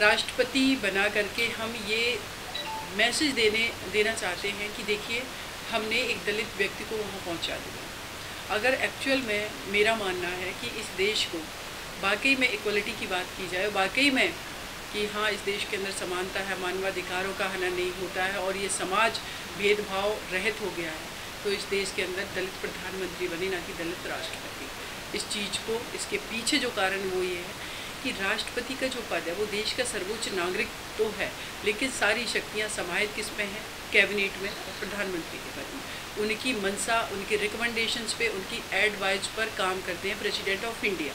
राष्ट्रपति बना करके हम ये मैसेज देने, देना चाहते हैं कि देखिए, हमने एक दलित व्यक्ति को वहाँ पहुँचा दिया। अगर एक्चुअल में मेरा मानना है कि इस देश को वाकई में इक्वलिटी की बात की जाए, वाकई में कि हाँ इस देश के अंदर समानता है, मानवाधिकारों का हनन नहीं होता है और ये समाज भेदभाव रहित हो गया है तो इस देश के अंदर दलित प्रधानमंत्री बने, ना कि दलित राष्ट्रपति। इस चीज़ को, इसके पीछे जो कारण वो ये है कि राष्ट्रपति का जो पद है, वो देश का सर्वोच्च नागरिक तो है, लेकिन सारी शक्तियाँ समाहित किसमें हैं? कैबिनेट में और प्रधानमंत्री के पद में। उनकी मनसा उनके रिकमेंडेशंस पे, उनकी एडवाइज पर काम करते हैं प्रेसिडेंट ऑफ़ इंडिया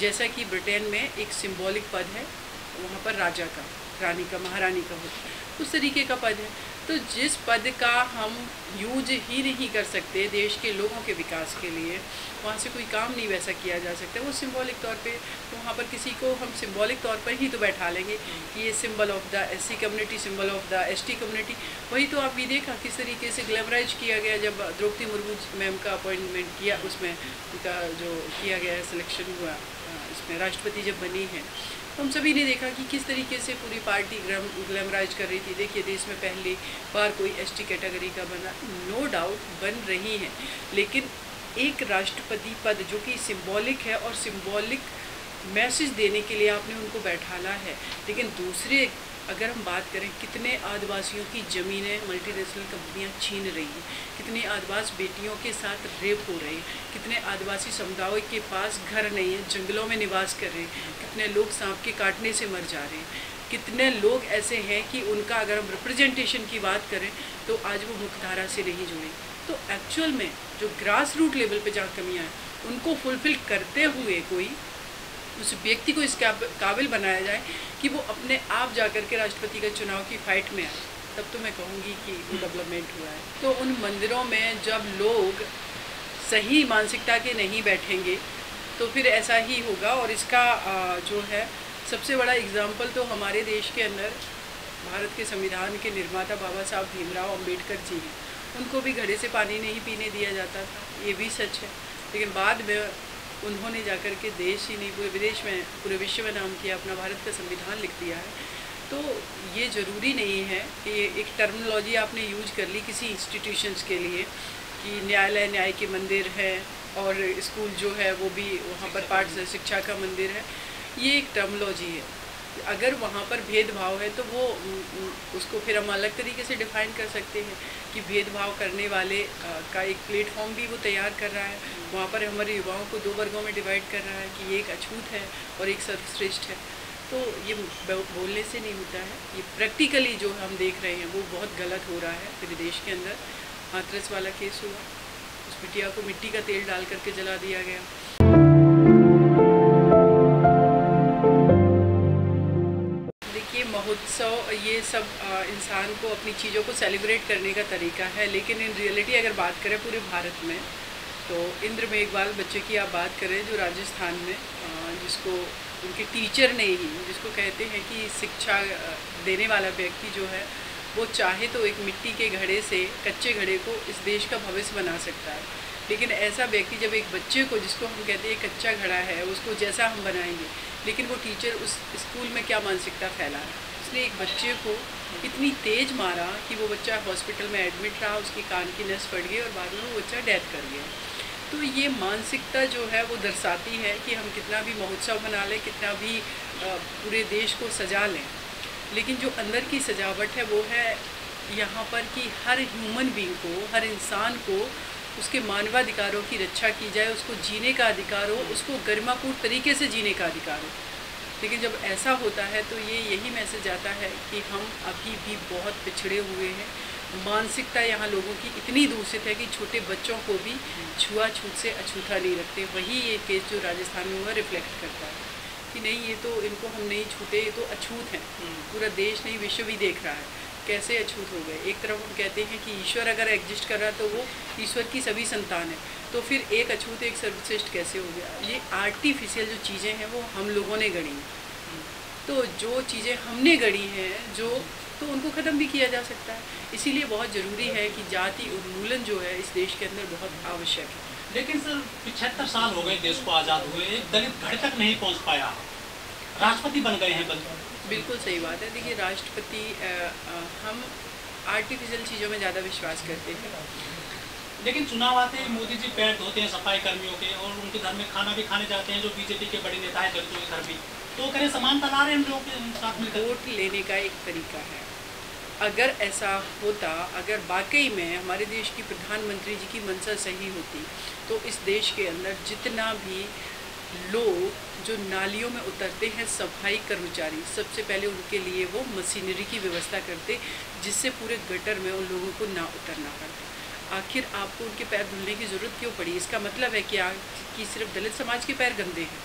जैसा कि ब्रिटेन में एक सिंबॉलिक पद है, वहाँ पर राजा का, रानी का, महारानी का होता है। उस तरीके का पद है। तो जिस पद का हम यूज़ ही नहीं कर सकते देश के लोगों के विकास के लिए, वहाँ से कोई काम नहीं वैसा किया जा सकता। वो सिंबॉलिक तौर पे तो वहाँ पर किसी को हम सिंबॉलिक तौर पर ही तो बैठा लेंगे कि ये symbol of the SC community symbol of the ST community वही तो आप भी देखा किस तरीके से ग्लैमराइज किया गया जब द्रौपदी मुर्मू मैम का अपॉइंटमेंट किया उसमें, उनका जो किया गया सिलेक्शन हुआ इसमें राष्ट्रपति जब बनी है। हम सभी ने देखा कि किस तरीके से पूरी पार्टी ग्रम, ग्लैमराइज कर रही थी। देखिए, देश में पहली बार कोई एसटी कैटेगरी का बना, नो डाउट, बन रही है। लेकिन एक राष्ट्रपति पद जो कि सिंबॉलिक है और सिंबॉलिक मैसेज देने के लिए आपने उनको बैठाना है। लेकिन दूसरे अगर हम बात करें कितने आदिवासियों की ज़मीनें मल्टीनेशनल कंपनियाँ छीन रही हैं, कितने आदिवासी बेटियों के साथ रेप हो रहे हैं, कितने आदिवासी समुदायों के पास घर नहीं है, जंगलों में निवास कर रहे हैं, कितने लोग सांप के काटने से मर जा रहे हैं, कितने लोग ऐसे हैं कि उनका अगर हम रिप्रेजेंटेशन की बात करें तो आज वो मुख्यधारा से नहीं जुड़े। तो एक्चुअल में जो ग्रास रूट लेवल पे जहाँ कमियाँ हैं उनको फुलफ़िल करते हुए कोई उस व्यक्ति को इस काबिल बनाया जाए कि वो अपने आप जा कर के राष्ट्रपति के चुनाव की फाइट में आए। तब तो मैं कहूँगी कि डेवलपमेंट हुआ है। तो उन मंदिरों में जब लोग सही मानसिकता के नहीं बैठेंगे तो फिर ऐसा ही होगा। और इसका जो है सबसे बड़ा एग्ज़ाम्पल तो हमारे देश के अंदर भारत के संविधान के निर्माता बाबा साहब भीमराव अंबेडकर जी हैं। उनको भी घड़े से पानी नहीं पीने दिया जाता था। ये भी सच है। लेकिन बाद में उन्होंने जाकर के देश ही नहीं पूरे विदेश में पूरे विश्व में नाम किया अपना भारत का संविधान लिख दिया है। तो ये ज़रूरी नहीं है कि एक टर्मिनोलॉजी आपने यूज़ कर ली किसी इंस्टीट्यूशंस के लिए कि न्यायालय न्याय के मंदिर है और स्कूल जो है वो भी वहाँ पर पार्ट शिक्षा का मंदिर है। ये एक टर्मोलॉजी है। अगर वहाँ पर भेदभाव है तो वो उसको फिर हम अलग तरीके से डिफ़ाइन कर सकते हैं कि भेदभाव करने वाले का एक प्लेटफॉर्म भी वो तैयार कर रहा है। वहाँ पर हमारे युवाओं को दो वर्गों में डिवाइड कर रहा है कि एक अछूत है और एक सर्वश्रेष्ठ है। तो ये बोलने से नहीं होता है। ये प्रैक्टिकली जो हम देख रहे हैं, वो बहुत गलत हो रहा है। पूरे देश के अंदर हाथरस वाला केस हुआ। उस बिटिया को मिट्टी का तेल डाल करके जला दिया गया। महोत्सव ये सब इंसान को अपनी चीज़ों को सेलिब्रेट करने का तरीका है, लेकिन इन रियलिटी अगर बात करें पूरे भारत में तो इंद्र मेघवाल बच्चे की आप बात करें जो राजस्थान में जिसको उनके टीचर ने ही, जिसको कहते हैं कि शिक्षा देने वाला व्यक्ति जो है, वो चाहे तो एक मिट्टी के घड़े से कच्चे घड़े को इस देश का भविष्य बना सकता है। लेकिन ऐसा व्यक्ति जब एक बच्चे को, जिसको हम कहते हैं कच्चा घड़ा है, उसको जैसा हम बनाएँगे, लेकिन वो टीचर उस स्कूल में क्या मानसिकता फैला रहा है? उसने एक बच्चे को इतनी तेज़ मारा कि वो बच्चा हॉस्पिटल में एडमिट रहा, उसकी कान की नस पड़ गई और बाद में वो बच्चा डेथ कर गया। तो ये मानसिकता जो है वो दर्शाती है कि हम कितना भी महोत्सव बना लें, कितना भी पूरे देश को सजा लें। लेकिन जो अंदर की सजावट है, वो है यहाँ पर कि हर ह्यूमन बींग को, हर इंसान को उसके मानवाधिकारों की रक्षा की जाए, उसको जीने का अधिकार हो, उसको गरिमापूर्ण तरीके से जीने का अधिकार हो। लेकिन जब ऐसा होता है तो ये यही मैसेज आता है कि हम अभी भी बहुत पिछड़े हुए हैं। मानसिकता यहाँ लोगों की इतनी दूषित है कि छोटे बच्चों को भी छुआछूत से अछूता नहीं रखते वही ये केस जो राजस्थान में हुआ रिफ्लेक्ट करता है कि नहीं ये तो इनको हम नहीं छूते ये तो अछूत हैं। पूरा देश नहीं विश्व भी देख रहा है। कैसे अछूत हो गए? एक तरफ़ हम कहते हैं कि ईश्वर अगर एग्जिस्ट कर रहा है तो वो ईश्वर की सभी संतान है। तो फिर एक अछूत, एक सर्वश्रेष्ठ कैसे हो गया? ये आर्टिफिशियल जो चीज़ें हैं वो हम लोगों ने गढ़ी तो जो चीज़ें हमने गढ़ी हैं, जो तो उनको ख़त्म भी किया जा सकता है। इसीलिए बहुत ज़रूरी है कि जाति उन्मूलन जो है इस देश के अंदर बहुत आवश्यक है। लेकिन सर, पिछहत्तर साल हो गए देश को आज़ाद हुए, एक दलित घर तक नहीं पहुँच पाया। राष्ट्रपति बन गए हैं बिल्कुल सही बात है। देखिए राष्ट्रपति हम आर्टिफिशियल चीज़ों में ज़्यादा विश्वास करते हैं। लेकिन चुनाव आते ही मोदी जी पैर धोते हैं सफ़ाई कर्मियों के और उनके घर में खाना भी खाने जाते हैं जो बीजेपी के बड़े नेता है दलितों के घर भी। तो करें समानता ला रहे हैं लोग के साथ में वोट लेने का एक तरीका है। अगर ऐसा होता अगर वाकई में हमारे देश की प्रधानमंत्री जी की मंशा सही होती तो इस देश के अंदर जितना भी लोग जो नालियों में उतरते हैं, सफ़ाई कर्मचारी, सबसे पहले उनके लिए वो मशीनरी की व्यवस्था करते जिससे पूरे गटर में उन लोगों को ना उतरना पड़ता आखिर आपको उनके पैर धुलने की ज़रूरत क्यों पड़ी? इसका मतलब है कि आ कि सिर्फ़ दलित समाज के पैर गंदे हैं।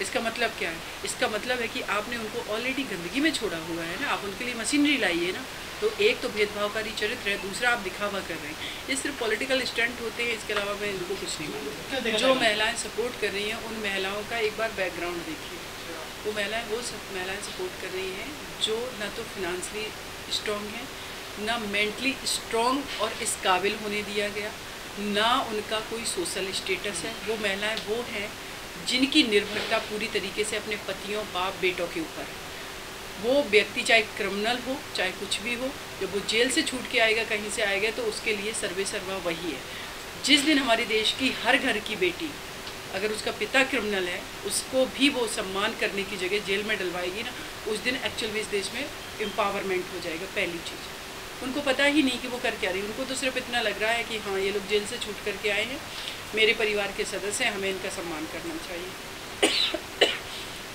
इसका मतलब क्या है? इसका मतलब है कि आपने उनको ऑलरेडी गंदगी में छोड़ा हुआ है ना? आप उनके लिए मशीनरी लाइए ना? तो एक तो भेदभावकारी चरित्र है, दूसरा आप दिखावा कर रहे हैं। ये सिर्फ़ पॉलिटिकल स्टंट होते हैं, इसके अलावा मैं इनको कुछ नहीं मानती। जो महिलाएँ सपोर्ट कर रही हैं, उन महिलाओं का एक बार बैकग्राउंड देखिए। वो महिलाएँ, वो सब महिलाएँ सपोर्ट कर रही हैं, जो ना तो फिनंसली स्ट्रॉन्ग हैं, ना मेंटली स्ट्रॉन्ग और इस काबिल होने दिया गया, ना उनका कोई सोशल स्टेटस है। वो महिलाएँ वो हैं जिनकी निर्भरता पूरी तरीके से अपने पतियों, बाप, बेटों के ऊपर है। वो व्यक्ति चाहे क्रिमिनल हो, चाहे कुछ भी हो, जब वो जेल से छूट के आएगा, कहीं से आएगा तो उसके लिए सर्वे सर्वा वही है। जिस दिन हमारे देश की हर घर की बेटी अगर उसका पिता क्रिमिनल है, उसको भी वो सम्मान करने की जगह जेल में डलवाएगी ना, उस दिन एक्चुअल में इस देश में एम्पावरमेंट हो जाएगा, पहली चीज़। उनको पता ही नहीं कि वो कर क्या रही उनको तो सिर्फ़ इतना लग रहा है कि हाँ ये लोग जेल से छूट करके आए हैं। मेरे परिवार के सदस्य हैं, हमें इनका सम्मान करना चाहिए।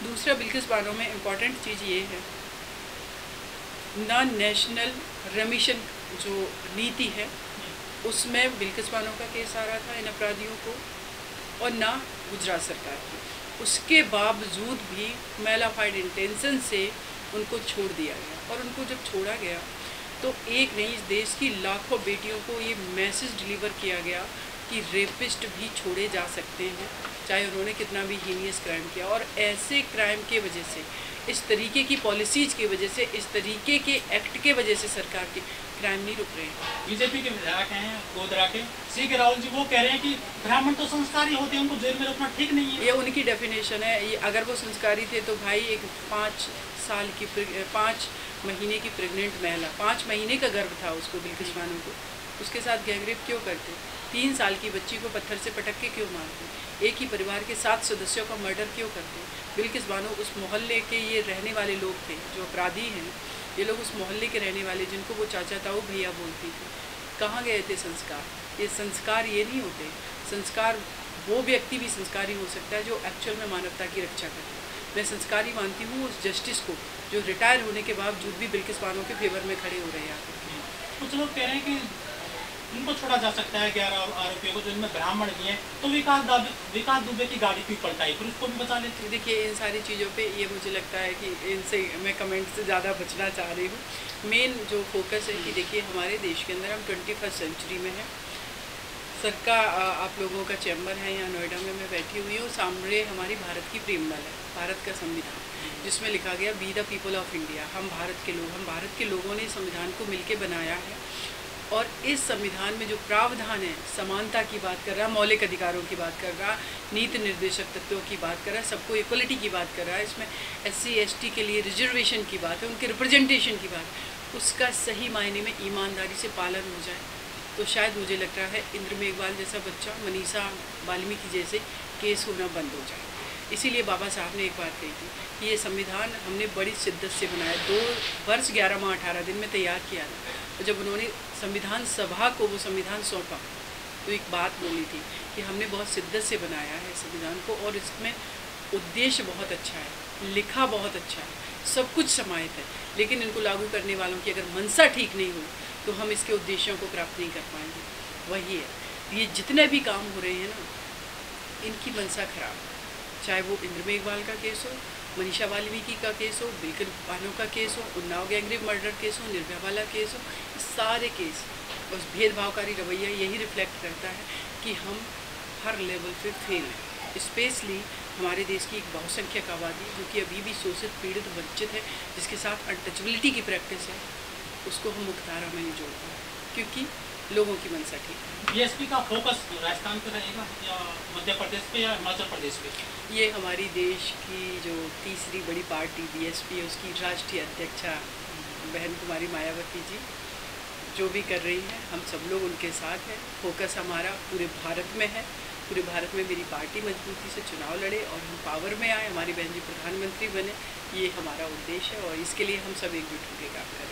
दूसरा, बिल्किस बानों में इंपॉर्टेंट चीज़ ये है, ना नेशनल रेमिशन जो नीति है, उसमें बिल्किस बानों का केस आ रहा था इन अपराधियों को, और ना गुजरात सरकार की। उसके बावजूद भी मेलाफाइड इंटेंशन से उनको छोड़ दिया गया। और उनको जब छोड़ा गया तो एक नहीं इस देश की लाखों बेटियों को ये मैसेज डिलीवर किया गया कि रेपिस्ट भी छोड़े जा सकते हैं। चाहे उन्होंने कितना भी हीनियस क्राइम किया और ऐसे क्राइम के वजह से इस तरीके की पॉलिसीज़ की वजह से इस तरीके के एक्ट के वजह से सरकार के क्राइम नहीं रुक रहे हैं। बीजेपी के विधायक हैं गोदरा के। सी के राहुल जी वो कह रहे हैं कि ब्राह्मण तो संस्कारी होते हैं उनको जेल में रखना ठीक नहीं है। ये उनकी डेफिनेशन है। ये अगर वो संस्कारी थे तो भाई एक पाँच साल की पाँच महीने की प्रेग्नेंट महिला पाँच महीने का गर्भ था उसको बिल्किस बानो को उसके साथ गैंगरेप क्यों करते? तीन साल की बच्ची को पत्थर से पटक के क्यों मारते एक ही परिवार के सात सदस्यों का मर्डर क्यों करते बिल्किस बानो, उस मोहल्ले के ये रहने वाले लोग थे, जो अपराधी हैं, ये लोग उस मोहल्ले के रहने वाले जिनको वो चाचा ताऊ भैया बोलती थी। कहाँ गए थे संस्कार? ये संस्कार ये नहीं होते। संस्कार, वो व्यक्ति भी संस्कारी हो सकता है जो एक्चुअल में मानवता की रक्षा करता मैं संस्कारी मानती हूँ उस जस्टिस को, जो रिटायर होने के बावजूद भी बिल्किस बानों के फेवर में खड़े हो रहे हैं। कुछ लोग कह रहे हैं कि उनको छोड़ा जा सकता है ग्यारह आरोपियों को जो इनमें ब्राह्मण भी हैं तो विकास विकास दुबे की गाड़ी क्यों पलटाई? फिर उसको भी बचा लेते देखिए इन सारी चीज़ों पे ये मुझे लगता है कि इनसे मैं कमेंट से ज़्यादा बचना चाह रही हूँ। मेन जो फोकस है कि देखिए हमारे देश के अंदर हम ट्वेंटी फ़र्स्ट सेंचुरी में हैं। सरकार आप लोगों का चैम्बर है यहाँ नोएडा में मैं बैठी हुई हूँ। सामने हमारी भारत की प्रेमनल है भारत का संविधान जिसमें लिखा गया be the people of India हम भारत के लोग हम भारत के लोगों ने संविधान को मिलके बनाया है। और इस संविधान में जो प्रावधान है, समानता की बात कर रहा है मौलिक अधिकारों की बात कर रहा है नीति निर्देशक तत्वों की बात कर रहा है सबको इक्वलिटी की बात कर रहा है, इसमें एस सी के लिए रिजर्वेशन की बात है, उनके रिप्रेजेंटेशन की बात उसका सही मायने में ईमानदारी से पालन हो जाए तो शायद मुझे लग रहा है इंद्र मेघवाल जैसा बच्चा मनीषा वाल्मीकि जैसे केस होना बंद हो जाए। इसीलिए बाबा साहब ने एक बात कही थी कि ये संविधान हमने बड़ी शिद्दत से बनाया, दो वर्ष ग्यारह माह अठारह दिन में तैयार किया था। जब उन्होंने संविधान सभा को, वो संविधान सौंपा तो एक बात बोली थी कि हमने बहुत शिद्दत से बनाया है संविधान को और इसमें उद्देश्य बहुत अच्छा है, लिखा बहुत अच्छा है, सब कुछ समाहित है। लेकिन इनको लागू करने वालों की अगर मनसा ठीक नहीं हो तो हम इसके उद्देश्यों को प्राप्त नहीं कर पाएँगे। वही है, ये जितने भी काम हो रहे हैं ना, इनकी मनसा खराब चाहे वो इंद्र मेघवाल का केस हो मनीषा वाल्मीकि का केस हो बिल्कुल पानों का केस हो, उन्नाव गैंगरेप मर्डर केस हो, निर्भया वाला केस हो सारे केस उस भेदभावकारी रवैया यही रिफ्लेक्ट करता है कि हम हर लेवल पे फेल हैं। स्पेशली हमारे देश की एक बहुसंख्यक आबादी, जो कि अभी भी शोषित, पीड़ित, वंचित है, जिसके साथ अनटचबिलिटी की प्रैक्टिस है, उसको हम मुख्तारा में नहीं जोड़ पाए क्योंकि लोगों की मंशा ठीक है बीएसपी का फोकस राजस्थान पे रहेगा या मध्य प्रदेश पे या हिमाचल प्रदेश पे? ये हमारी देश की जो तीसरी बड़ी पार्टी बीएसपी है उसकी राष्ट्रीय अध्यक्षा बहन कुमारी मायावती जी जो भी कर रही हैं हम सब लोग उनके साथ हैं। फोकस हमारा पूरे भारत में है। पूरे भारत में मेरी पार्टी मजबूती से चुनाव लड़े और हम पावर में आए हमारी बहन जी प्रधानमंत्री बने। ये हमारा उद्देश्य है और इसके लिए हम सब एकजुट होकर काम करें